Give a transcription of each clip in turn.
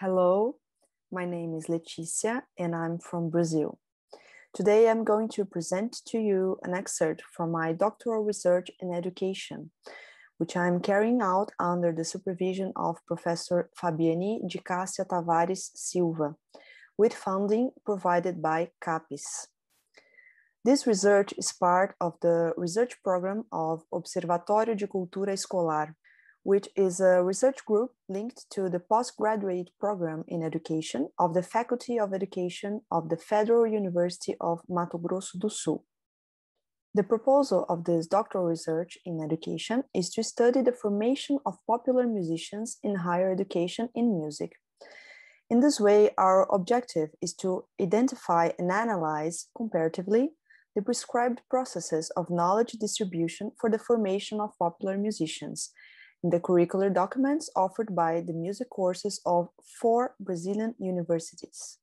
Hello, my name is Letícia and I'm from Brazil. Today I'm going to present to you an excerpt from my doctoral research in education, which I'm carrying out under the supervision of Professor Fabiany de Cássia Tavares Silva, with funding provided by CAPES. This research is part of the research program of Observatório de Cultura Escolar, which is a research group linked to the postgraduate program in education of the Faculty of Education of the Federal University of Mato Grosso do Sul. The proposal of this doctoral research in education is to study the formation of popular musicians in higher education in music. In this way, our objective is to identify and analyze comparatively the prescribed processes of knowledge distribution for the formation of popular musicians the curricular documents offered by the music courses of four Brazilian universities.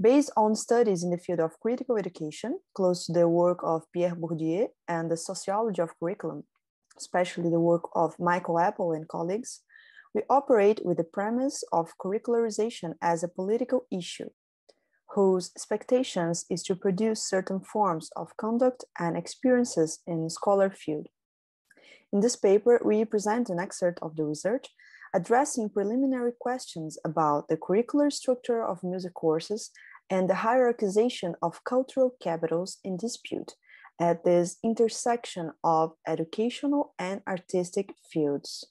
Based on studies in the field of critical education, close to the work of Pierre Bourdieu and the sociology of curriculum, especially the work of Michael Apple and colleagues, we operate with the premise of curricularization as a political issue, whose expectations is to produce certain forms of conduct and experiences in scholar field. In this paper, we present an excerpt of the research addressing preliminary questions about the curricular structure of music courses and the hierarchization of cultural capitals in dispute at this intersection of educational and artistic fields.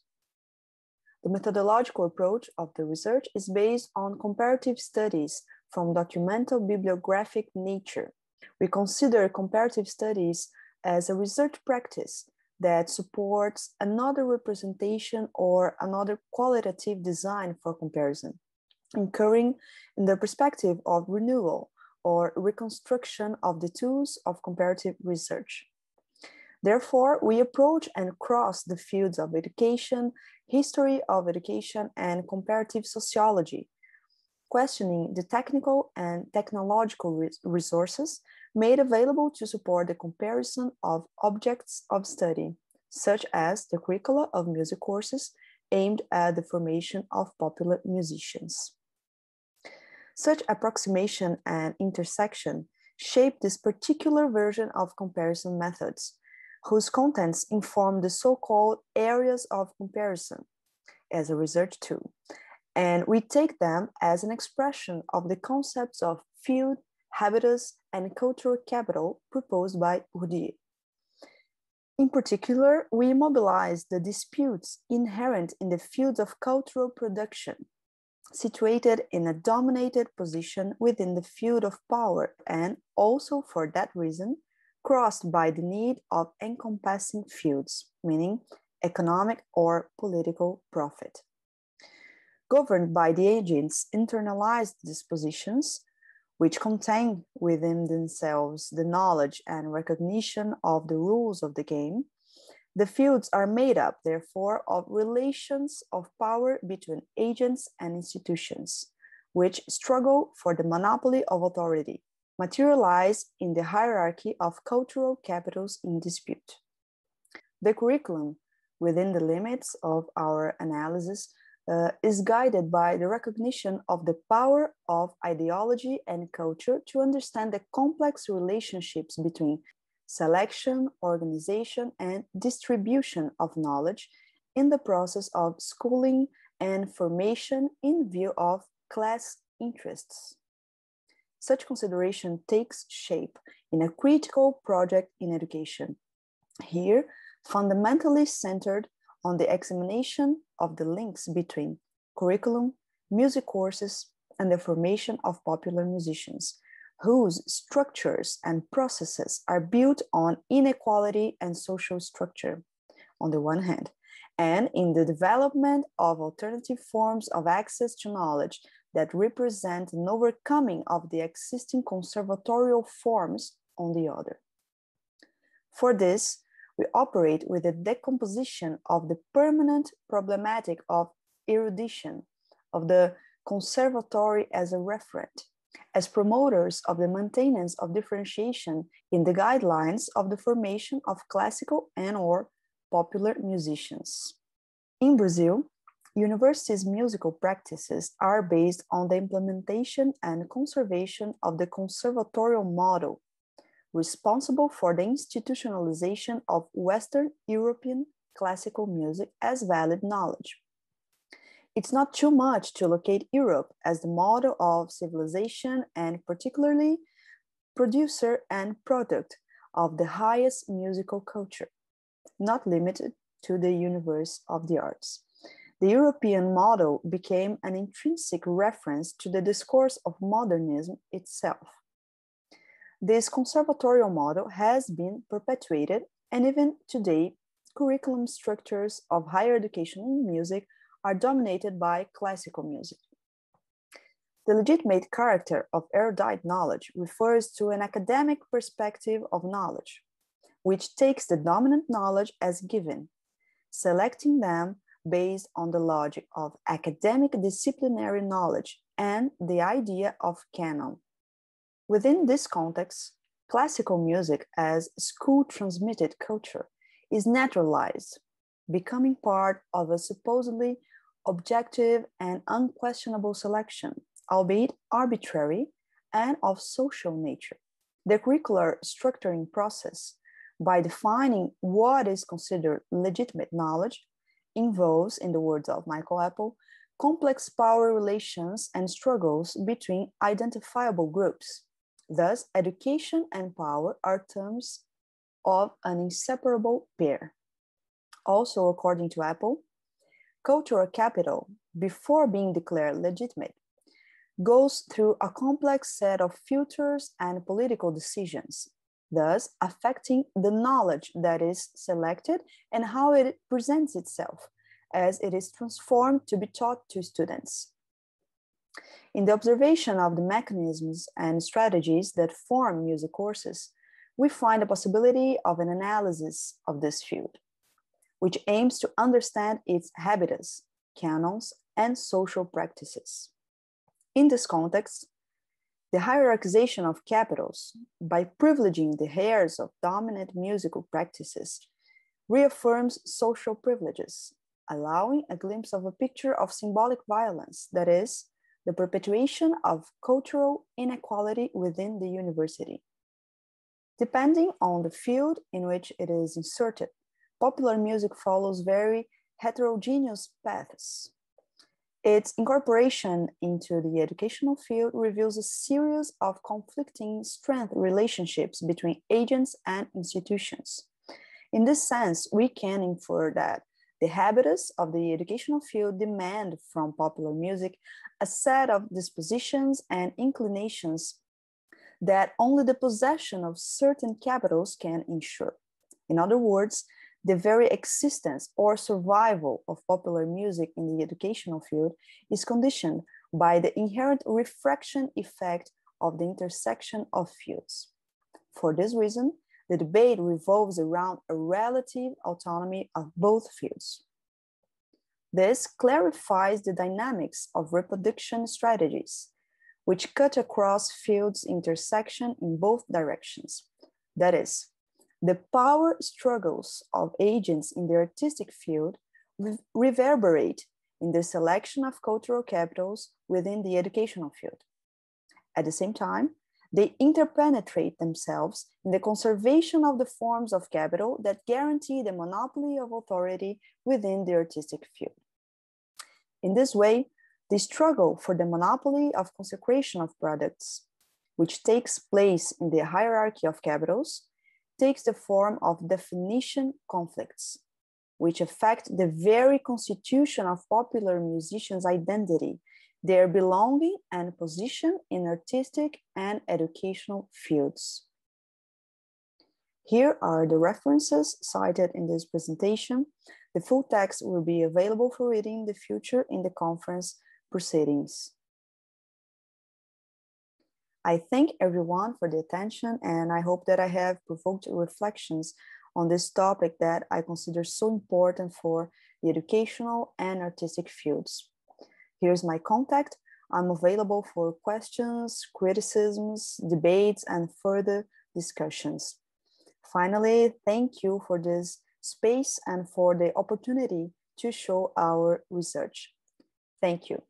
The methodological approach of the research is based on comparative studies from documental bibliographic nature. We consider comparative studies as a research practice that supports another representation or another qualitative design for comparison, incurring in the perspective of renewal or reconstruction of the tools of comparative research. Therefore, we approach and cross the fields of education, history of education, and comparative sociology, questioning the technical and technological resources made available to support the comparison of objects of study, such as the curricula of music courses aimed at the formation of popular musicians. Such approximation and intersection shape this particular version of comparison methods, whose contents inform the so-called areas of comparison as a research tool. And we take them as an expression of the concepts of field, habitus, and cultural capital proposed by Bourdieu. In particular, we mobilize the disputes inherent in the fields of cultural production, situated in a dominated position within the field of power, and also for that reason, crossed by the need of encompassing fields, meaning economic or political profit. Governed by the agents' internalized dispositions, which contain within themselves the knowledge and recognition of the rules of the game. The fields are made up, therefore, of relations of power between agents and institutions, which struggle for the monopoly of authority, materialize in the hierarchy of cultural capitals in dispute. The curriculum, within the limits of our analysis, uh, is guided by the recognition of the power of ideology and culture to understand the complex relationships between selection, organization, and distribution of knowledge in the process of schooling and formation in view of class interests. Such consideration takes shape in a critical project in education. Here, fundamentally centered on the examination of the links between curriculum, music courses, and the formation of popular musicians, whose structures and processes are built on inequality and social structure, on the one hand, and in the development of alternative forms of access to knowledge that represent an overcoming of the existing conservatorial forms on the other. For this, we operate with the decomposition of the permanent problematic of erudition, of the conservatory as a referent, as promoters of the maintenance of differentiation in the guidelines of the formation of classical and or popular musicians. In Brazil, universities' musical practices are based on the implementation and conservation of the conservatorial model, responsible for the institutionalization of Western European classical music as valid knowledge. It's not too much to locate Europe as the model of civilization and particularly producer and product of the highest musical culture, not limited to the universe of the arts. The European model became an intrinsic reference to the discourse of modernism itself. This conservatorial model has been perpetuated, and even today, curriculum structures of higher education in music are dominated by classical music. The legitimate character of erudite knowledge refers to an academic perspective of knowledge, which takes the dominant knowledge as given, selecting them based on the logic of academic disciplinary knowledge and the idea of canon. Within this context, classical music as school transmitted culture is naturalized, becoming part of a supposedly objective and unquestionable selection, albeit arbitrary and of social nature. The curricular structuring process, by defining what is considered legitimate knowledge, involves, in the words of Michael Apple, complex power relations and struggles between identifiable groups. Thus, education and power are terms of an inseparable pair. Also, according to Apple, cultural capital, before being declared legitimate, goes through a complex set of filters and political decisions, thus affecting the knowledge that is selected and how it presents itself as it is transformed to be taught to students. In the observation of the mechanisms and strategies that form music courses, we find the possibility of an analysis of this field which aims to understand its habitus, canons, and social practices. In this context, the hierarchization of capitals, by privileging the heirs of dominant musical practices, reaffirms social privileges, allowing a glimpse of a picture of symbolic violence, that is, the perpetuation of cultural inequality within the university. Depending on the field in which it is inserted, popular music follows very heterogeneous paths. Its incorporation into the educational field reveals a series of conflicting strength relationships between agents and institutions. In this sense, we can infer that the habitus of the educational field demand from popular music a set of dispositions and inclinations that only the possession of certain capitals can ensure. In other words, the very existence or survival of popular music in the educational field is conditioned by the inherent refraction effect of the intersection of fields. For this reason, the debate revolves around a relative autonomy of both fields. This clarifies the dynamics of reproduction strategies, which cut across fields intersection in both directions. That is, the power struggles of agents in the artistic field reverberate in the selection of cultural capitals within the educational field. At the same time, they interpenetrate themselves in the conservation of the forms of capital that guarantee the monopoly of authority within the artistic field. In this way, the struggle for the monopoly of consecration of products, which takes place in the hierarchy of capitals, takes the form of definition conflicts, which affect the very constitution of popular musicians' identity, their belonging and position in artistic and educational fields. Here are the references cited in this presentation. The full text will be available for reading in the future in the conference proceedings. I thank everyone for the attention and I hope that I have provoked reflections on this topic that I consider so important for the educational and artistic fields. Here's my contact. I'm available for questions, criticisms, debates, and further discussions. Finally, thank you for this space and for the opportunity to show our research. Thank you.